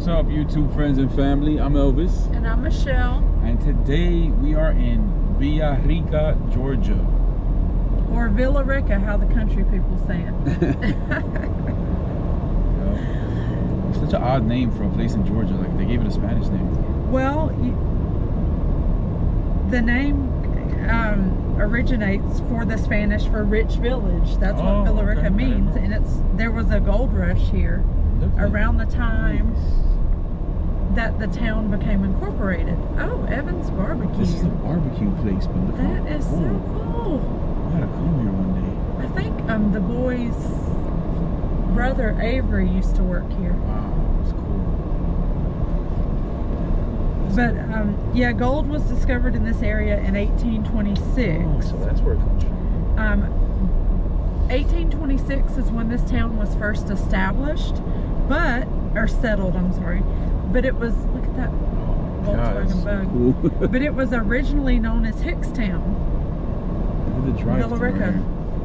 What's up, YouTube friends and family? I'm Elvis, And I'm Michelle, and today we are in Villa Rica, Georgia. or Villa Rica, how the country people say it. Such an odd name for a place in Georgia. Like they gave it a Spanish name. well, you, the name um, originates for the Spanish for rich village. That's Oh, what Villa Rica okay. means, and it's there was a gold rush here around the time that the town became incorporated. Oh, Evans Barbecue. This is a barbecue place, but look that is so cool. I gotta come here one day. I think um, the boy's brother Avery used to work here. Wow, it's cool. But um, yeah, gold was discovered in this area in 1826. Oh, so that's where it comes from. Um, 1826 is when this town was first established, but or settled. I'm sorry, but it was look at that. God, Volkswagen Bug. cool. But it was originally known as Hixtown. Look at the drive Villa Rica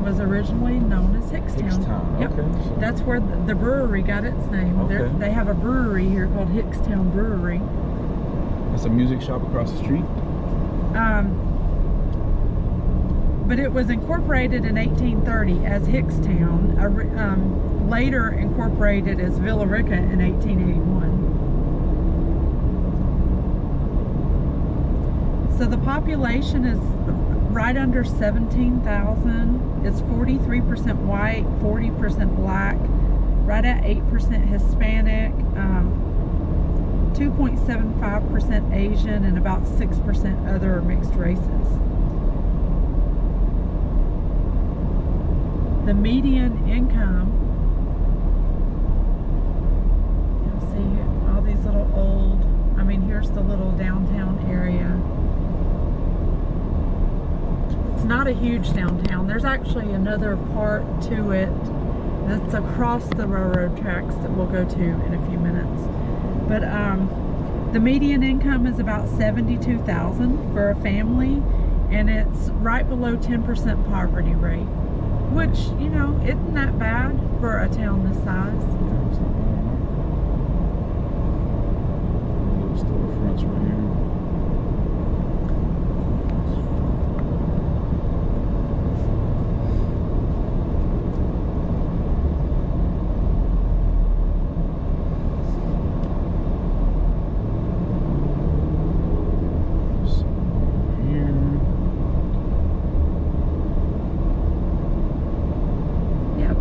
was originally known as Hixtown. Hixtown, Yep. okay. So- That's where the, the brewery got its name. Okay. They have a brewery here called Hixtown Brewery. That's a music shop across the street. Um, but it was incorporated in 1830 as Hixtown, um, later incorporated as Villa Rica in 1881. So the population is right under 17,000. It's 43% white, 40% black, right at 8% Hispanic. Um, 2.75% Asian and about 6% other mixed races. The median income, see all these little old, I mean, here's the little downtown area. Not a huge downtown. There's actually another part to it that's across the railroad tracks that we'll go to in a few minutes. But um, the median income is about 72,000 for a family, and it's right below 10% poverty rate, which you know isn't that bad for a town this size. Storefronts right here.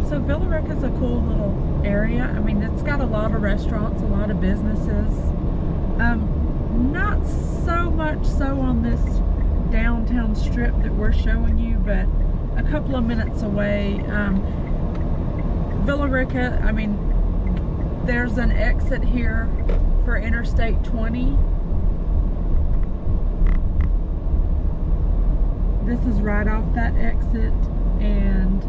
Some over here. Yep. Villa Rica is a cool little area. I mean, it's got a lot of restaurants, a lot of businesses. Um, not so much so on this downtown strip that we're showing you, but a couple of minutes away. Um, Villa Rica, I mean, there's an exit here for Interstate 20. This is right off that exit, and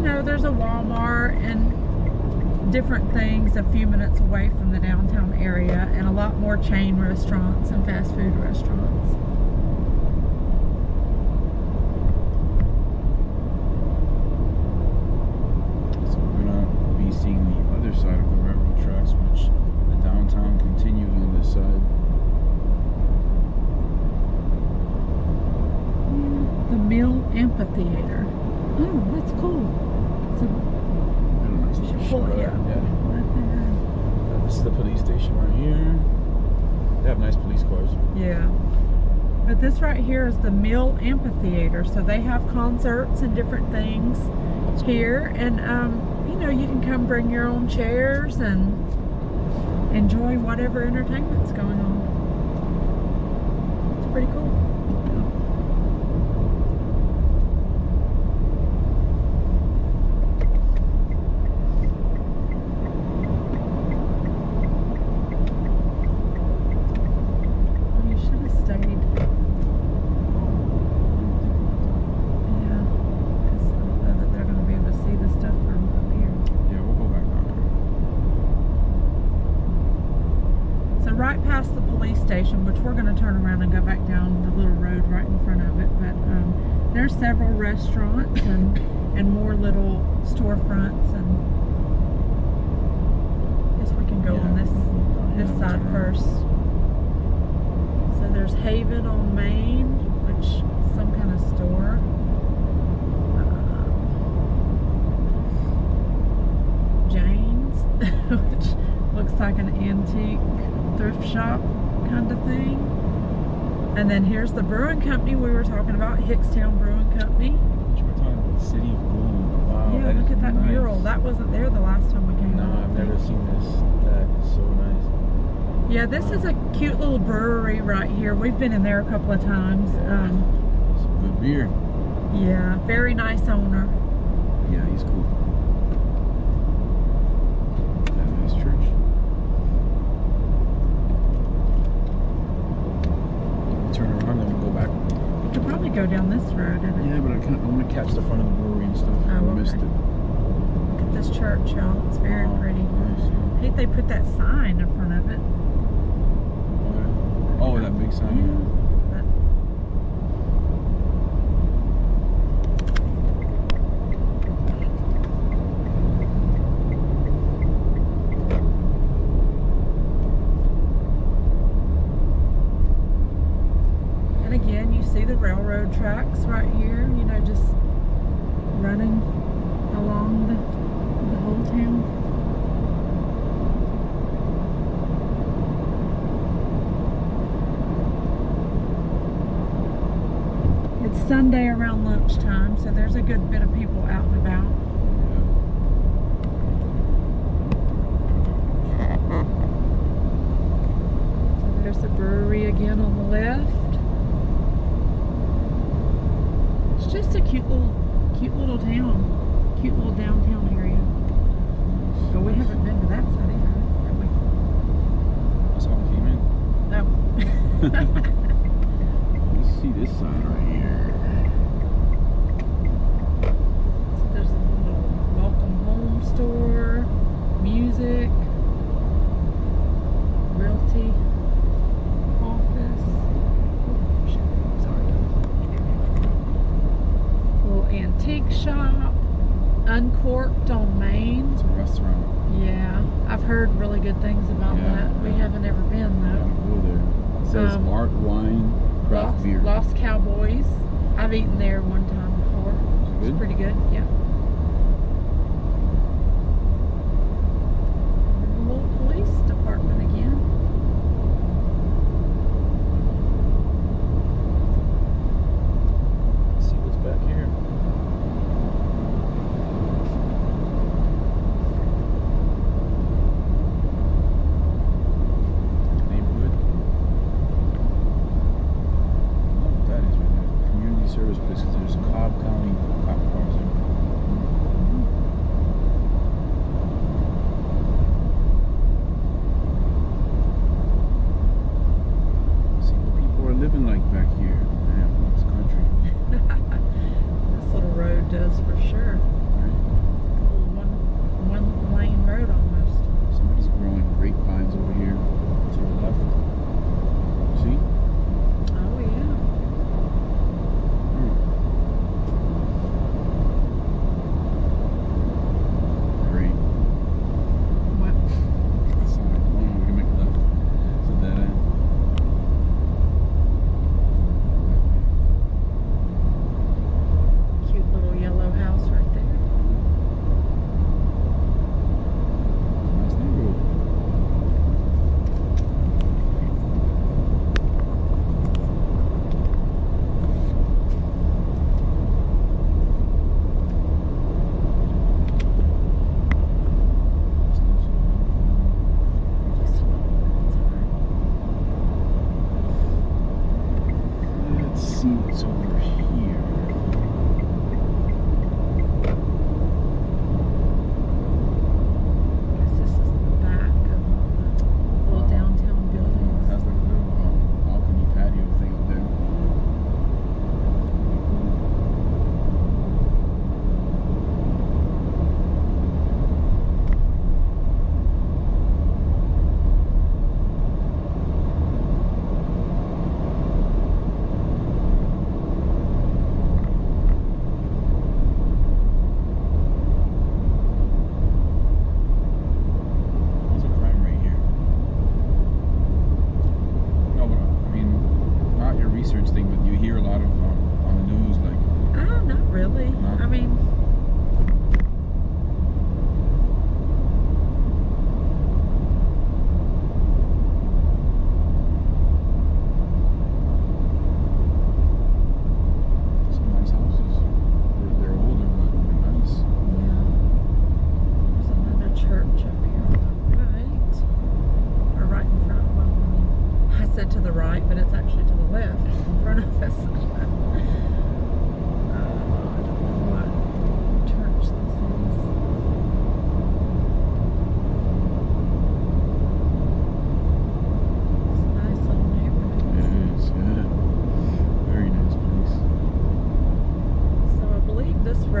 you know, there's a Walmart and different things a few minutes away from the downtown area, and a lot more chain restaurants and fast food restaurants. So we're gonna be seeing the other side of the railroad tracks, which the downtown continues on this side. The Mill Amphitheater. Oh, that's cool. Yeah. This is the police station right here. They have nice police cars. Yeah. But this right here is the Mill Amphitheater. So they have concerts and different things That's cool. here. And, um, you know, you can come bring your own chairs and enjoy whatever entertainment's going on. It's pretty cool. Well, you should have stayed. Yeah. Because I don't know that they're going to be able to see the stuff from up here. Yeah, we'll go back down So right past the police which we're going to turn around and go back down the little road right in front of it, but um, there's several restaurants and and more little storefronts and I guess we can go on this this side first. So there's Haven on Main, which is some kind of store. Um, Jane's, which looks like an antique thrift shop kind of thing. And then here's the brewing company we were talking about, Hixtown Brewing Company. Which we're talking about the city of gold. Wow. yeah, look at that nice. mural. That wasn't there the last time we came. No, I've never seen this. That is so nice. Yeah, this is a cute little brewery right here. We've been in there a couple of times. Um, Some good beer. yeah, very nice owner. Yeah, he's cool. That nice church. Turn around and we'll go back. You could probably go down this road. And Yeah, but I can't. I want to catch the front of the brewery and stuff. Oh, I okay. missed it. Look at this church, y'all. It's very Wow, pretty. Nice. I hate they put that sign in front of it. Oh, that big sign. Yeah. But And again, you see the railroad tracks right here, you know, just running along the, the whole town. It's Sunday around lunchtime, so there's a good bit of people out and about. So there's the brewery again on the left. It's just a cute little, cute little town, cute little downtown area. But we haven't been to that side either, have we? That's how we came in. No. Let's see this sign right here. So there's a little welcome home store, music, realty office. Oh, shit, sorry. Little antique shop, uncorked on Main. It's a restaurant. Yeah, I've heard really good things about Yeah, that. We yeah. haven't ever been though. go there. It says Um, art, wine, craft Lost, beer. Lost Cowboys. I've eaten there one time before. It's pretty good, yeah.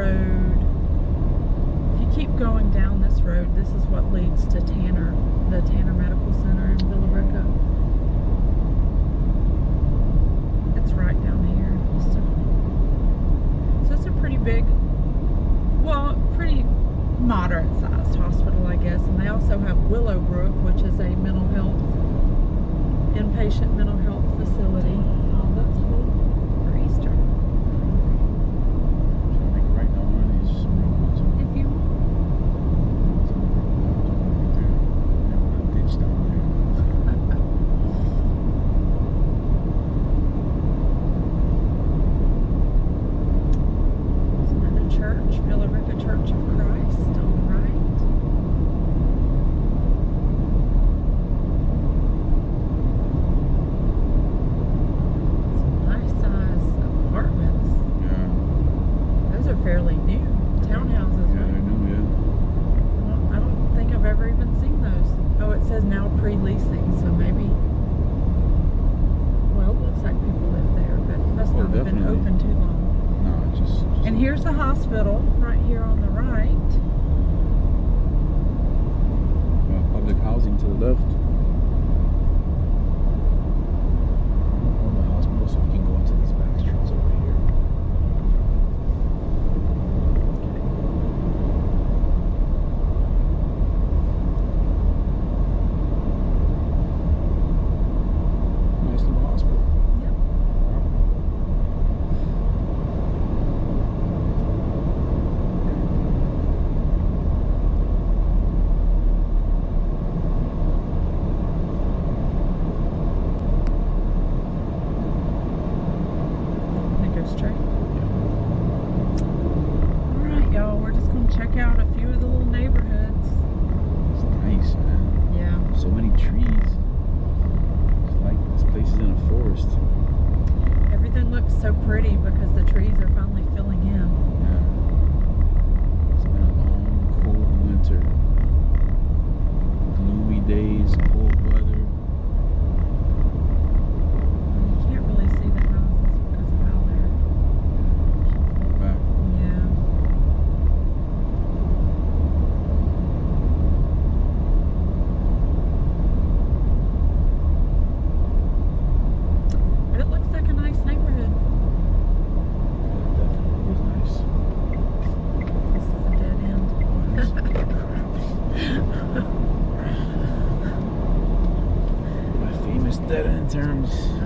road, if you keep going down this road, this is what leads to Tanner, the Tanner Medical Center in Villa now pre-leasing, so maybe, well, it looks like people live there, but it must well, not have been open too long. No, just, just... And here's the hospital, right here on the right. My famous dead end terms.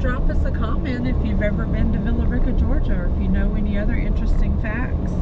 drop us a comment if you've ever been to Villa Rica, Georgia, or if you know any other interesting facts.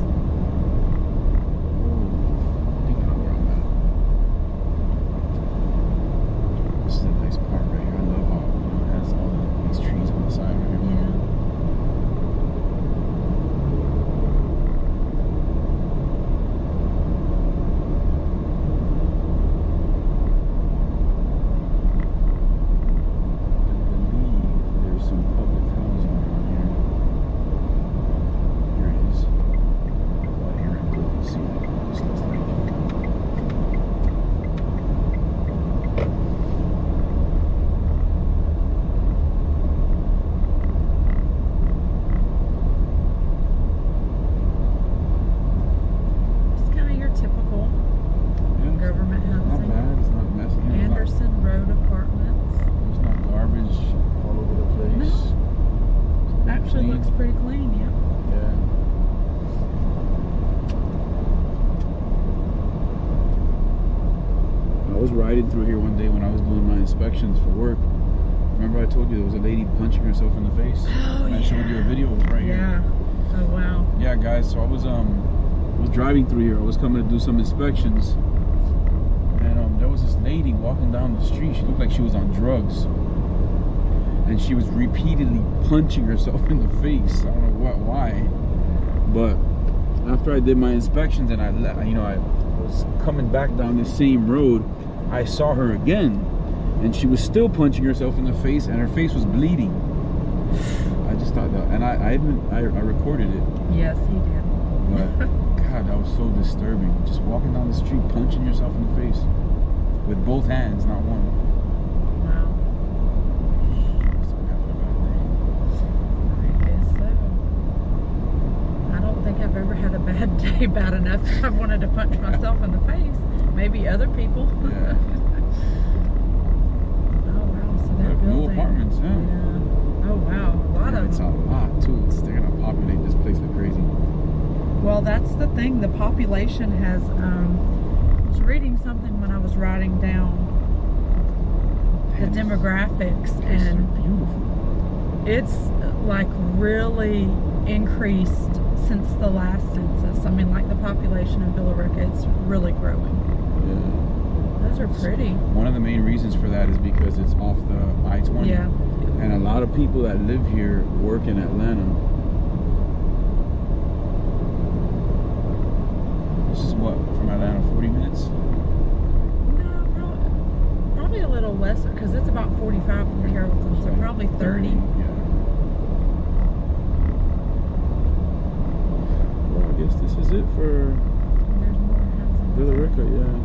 clean. Looks pretty clean, yeah. Yeah. I was riding through here one day when I was doing my inspections for work. Remember I told you there was a lady punching herself in the face? Oh, yeah. I showed you a video right here. Yeah. Oh, wow. Yeah, guys, so I was, um, was driving through here. I was coming to do some inspections. And um, there was this lady walking down the street. She looked like she was on drugs and she was repeatedly punching herself in the face. I don't know what why, but after I did my inspections and I you know I was coming back down the same road, I saw her again, and she was still punching herself in the face, and her face was bleeding. I just thought that, and I I even I, I recorded it. Yes, you did. But God, that was so disturbing. Just walking down the street, punching yourself in the face with both hands, not one. Wow. Must have been having a bad day. I guess so. I don't think I've ever had a bad day bad enough that I've wanted to punch myself in the face. Maybe other people. Yeah. oh wow, so that New apartments, yeah. Yeah. Oh wow, a lot Yeah, of it's a lot too. It's, they're gonna populate this place like crazy. Well, that's the thing. The population has. Um, I was reading something when I was writing down the Damn, demographics, and beautiful. it's like really increased since the last census. I mean, like the population of Villa Rica, it's really growing. Yeah. Those are pretty. One of the main reasons for that is because it's off the I-20. Yeah. And a lot of people that live here work in Atlanta. This is what from Atlanta, 40 minutes. No, probably, probably a little lesser because it's about 45 from Carrollton, so probably 30. Yeah. Well, I guess this is it for. Villa Rica, yeah.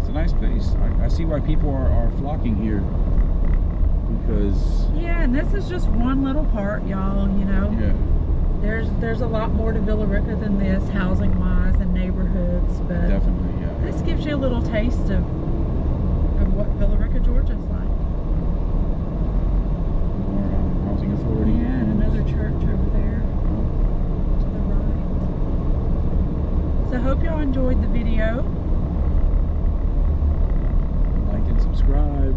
It's a nice place. I, I see why people are, are flocking here. Because, Yeah, and this is just one little part, y'all. You know, yeah, there's there's a lot more to Villa Rica than this, housing wise and neighborhoods. But definitely, yeah. this gives you a little taste of of what Villa Rica, Georgia's like. I hope y'all enjoyed the video. Like and subscribe.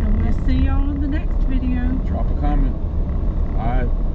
And we'll see y'all in the next video. Drop a comment. Bye.